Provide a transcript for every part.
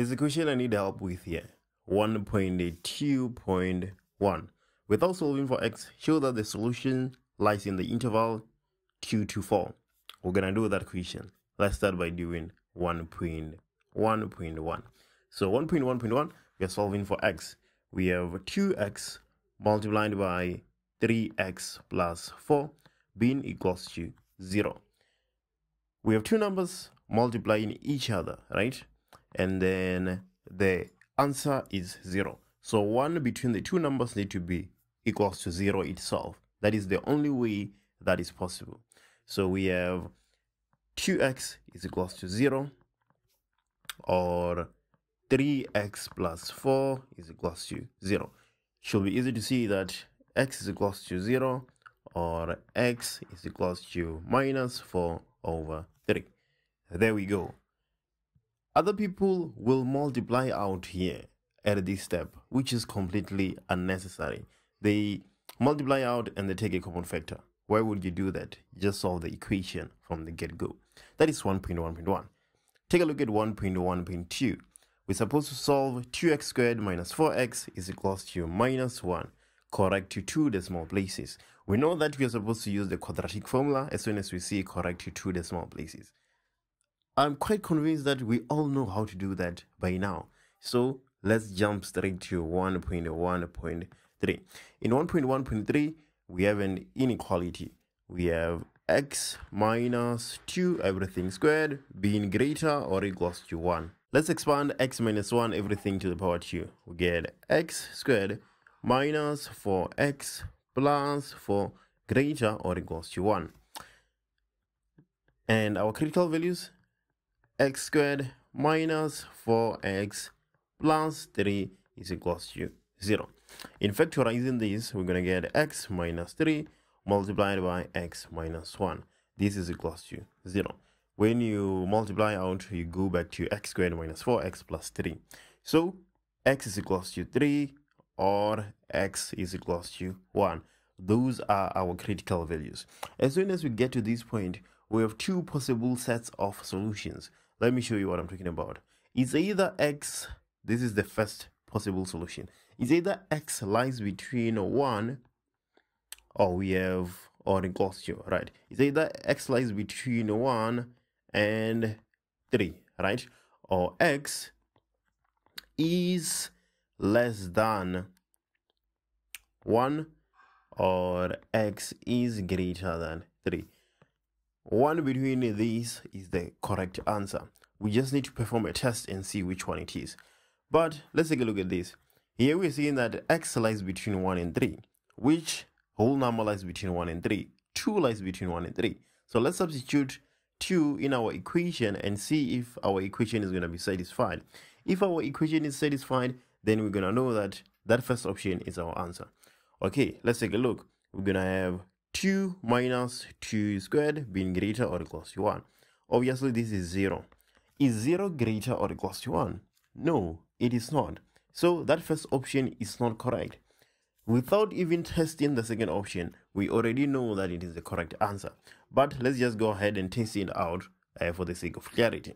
There's a question I need help with here. 1.2.1. Without solving for x, show that the solution lies in the interval 2 to 4. We're going to do that question. Let's start by doing 1.1.1. So 1.1.1, we are solving for x. We have 2x multiplied by 3x plus 4 being equals to 0. We have two numbers multiplying each other, right? And then the answer is 0. So 1 between the two numbers need to be equals to 0 itself. That is the only way that is possible. So we have 2x is equals to 0 or 3x plus 4 is equals to 0. Should be easy to see that x is equals to 0 or x is equals to minus 4 over 3. There we go. Other people will multiply out here at this step, which is completely unnecessary. They multiply out and they take a common factor. Why would you do that? Just solve the equation from the get-go. That is 1.1.1. Take a look at 1.1.2. We're supposed to solve 2x squared minus 4x is equals to minus 1, correct to two decimal places. We know that we are supposed to use the quadratic formula as soon as we see correct to two decimal places. I'm quite convinced that we all know how to do that by now. So let's jump straight to 1.1.3. In 1.1.3, we have an inequality. We have x minus 2 everything squared being greater or equals to 1. Let's expand x minus 1 everything to the power 2. We get x squared minus 4x plus 4 greater or equals to 1. And our critical values, x squared minus 4x plus 3 is equals to 0. In factorizing this, we're going to get x minus 3 multiplied by x minus 1. This is equals to 0 when you multiply out, you go back to x squared minus 4x plus 3. So x is equals to 3 or x is equals to 1. Those are our critical values. As soon as we get to this point, we have two possible sets of solutions. Let me show you what I'm talking about. It's either x, this is the first possible solution. It's either x lies between 1 or we have or equals to, right? It's either x lies between 1 and 3 right or x is less than 1 or x is greater than 3 one between these is the correct answer we just need to perform a test and see which one it is but let's take a look at this here we're seeing that x lies between 1 and 3 which whole number lies between 1 and 3 2 lies between 1 and 3 so let's substitute 2 in our equation and see if our equation is going to be satisfied. If our equation is satisfied, then we're going to know that that first option is our answer. Okay, let's take a look. We're going to have 2 minus 2 squared being greater or equal to 1. Obviously, this is 0. Is 0 greater or equal to 1? No, it is not. So that first option is not correct. Without even testing the second option, we already know that it is the correct answer. But let's just go ahead and test it out uh, for the sake of clarity.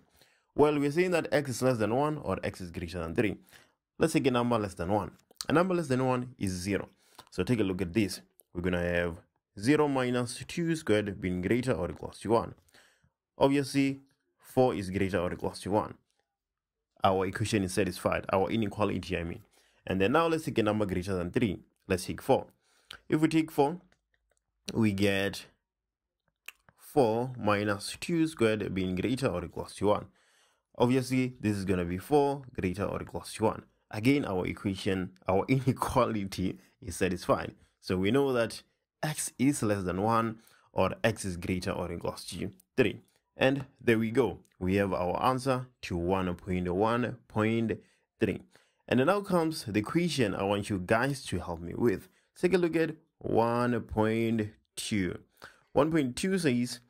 Well, we're saying that x is less than 1 or x is greater than 3. Let's take a number less than 1. A number less than 1 is 0. So take a look at this. We're going to have 0 minus 2 squared being greater or equals to 1. Obviously, 4 is greater or equals to 1. Our equation is satisfied, our inequality, I mean. And then now let's take a number greater than 3. Let's take 4. If we take 4, we get 4 minus 2 squared being greater or equals to 1. Obviously, this is going to be 4 greater or equals to 1. Again, our equation, our inequality is satisfied. So we know that x is less than 1 or x is greater or equals to 3. And there we go. We have our answer to 1.1.3. And now comes the question I want you guys to help me with. Take a look at 1.2. 1.2 says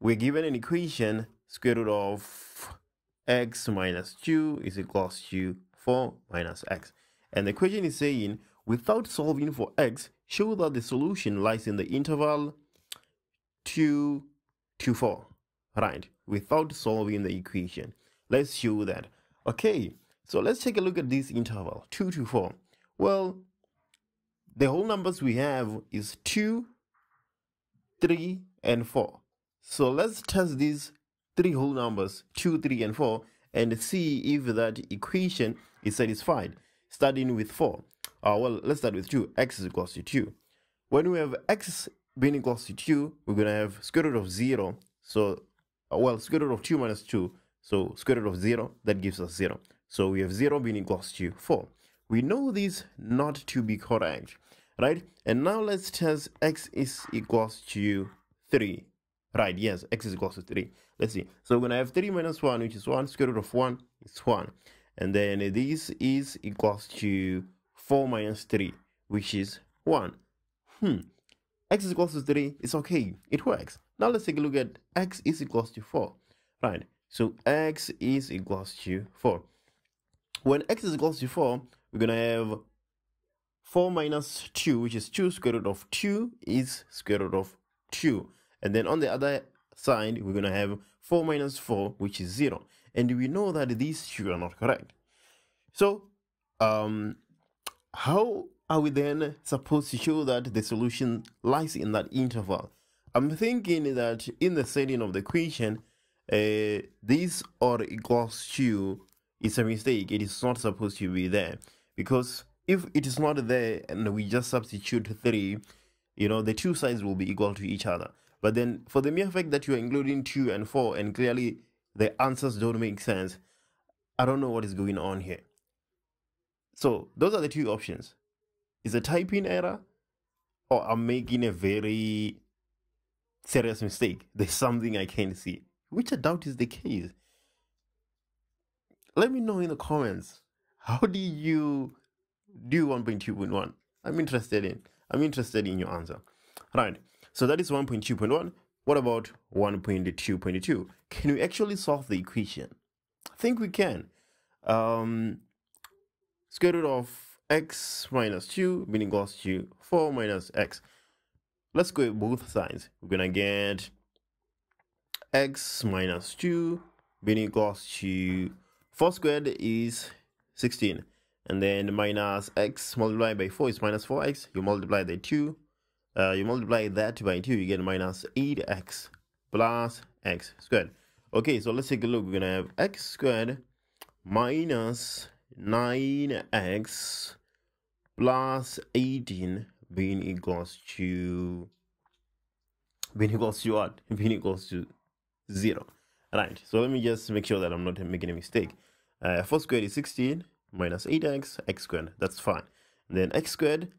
we're given an equation square root of x minus 2 is equals to 4 minus x. And the question is saying, without solving for x, show that the solution lies in the interval 2 to 4. Right, without solving the equation. Let's show that. Okay, so let's take a look at this interval 2 to 4. Well, the whole numbers we have is 2, 3, and 4. So let's test these three whole numbers 2, 3, and 4 and see if that equation is satisfied. Starting with 4. Uh, well, let's start with 2. x is equals to 2. When we have x being equals to 2, we're going to have square root of 0. So, uh, well, square root of 2 minus 2. So, square root of 0, that gives us 0. So, we have 0 being equals to 4. We know this not to be correct, right? And now let's test x is equals to 3. Right, yes, x is equals to 3. Let's see. So, we're going to have 3 minus 1, which is 1. Square root of 1 is 1. And then this is equals to 4 minus 3, which is 1. Hmm, x is equal to 3, it's okay, it works. Now let's take a look at x is equals to 4. Right, so x is equals to 4. When x is equals to 4, we're going to have 4 minus 2, which is 2 square root of 2 is square root of 2. And then on the other side, we're going to have 4 minus 4, which is 0. And we know that these two are not correct. So, um, how are we then supposed to show that the solution lies in that interval? I'm thinking that in the setting of the equation, uh, this or equals to is a mistake. It is not supposed to be there because if it is not there and we just substitute 3, you know, the two sides will be equal to each other. But then for the mere fact that you are including 2 and 4 and clearly the answers don't make sense, I don't know what is going on here. So those are the two options. Is a typing error or I'm making a very serious mistake. There's something I can't see, which I doubt is the case. Let me know in the comments. How do you do 1.2.1? I'm interested in. I'm interested in your answer. Right. So that is 1.2.1. What about 1.2.2? Can we actually solve the equation? I think we can. Um, square root of x minus 2 being equals to 4 minus x. Let's go with both sides. We're going to get x minus 2 being equals to 4 squared is 16. And then minus x multiplied by 4 is minus 4x. You multiply the 2. Uh, you multiply that by 2, you get minus 8x plus x squared. Okay, so let's take a look. We're going to have x squared minus 9x plus 18 being equals to being equals to what? Being equals to 0. Right, so let me just make sure that I'm not making a mistake. Uh, 4 squared is 16 minus 8x, x squared. That's fine. And then x squared,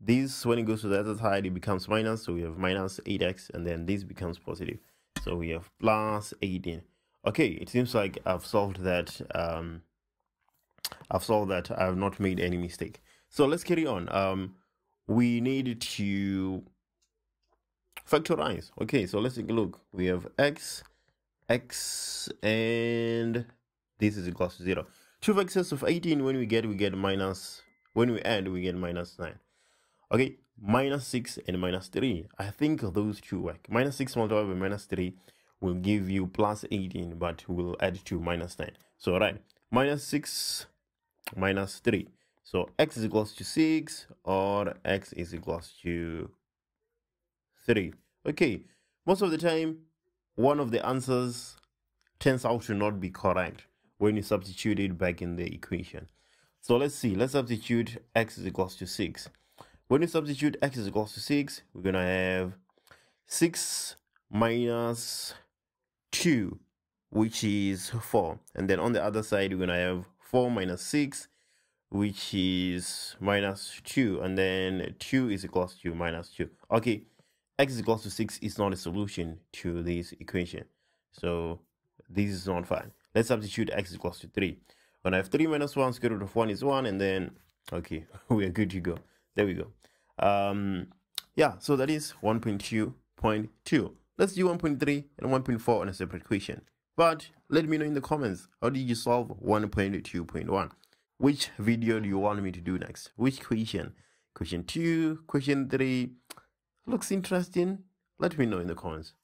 this, when it goes to the other side, it becomes minus. So we have minus 8x, and then this becomes positive. So we have plus 18. Okay, it seems like I've solved that um, I've solved that. I have not made any mistake. So let's carry on. Um, we need to factorize. Okay, so let's take a look. We have x, x, and this is equal to 0. 2 factors of 18, when we get, we get minus, when we add, we get minus 9. Okay, minus 6 and minus 3. I think those two work. Minus 6 multiplied by minus 3 will give you plus 18, but we'll add to minus 9. So, right, minus 6 minus 3. So x is equals to 6 or x is equals to 3. Okay, most of the time, one of the answers turns out to not be correct when you substitute it back in the equation. So let's see, let's substitute x is equals to 6. When you substitute x is equals to 6, we're to have 6 minus 2, which is 4. And then on the other side, we're to have 4 minus 6 which is minus 2 and then 2 is equals to minus 2 okay x is equals to 6 is not a solution to this equation. So this is not fine. Let's substitute x is equals to 3 when i have 3 minus 1 square root of 1 is 1 and then okay we are good to go. There we go. Um yeah so that is 1.2.2 let's do 1.3 and 1.4 on a separate equation but let me know in the comments, how did you solve 1.2.1? Which video do you want me to do next? Which question? Question 2, question 3? Looks interesting? Let me know in the comments.